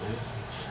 Yes.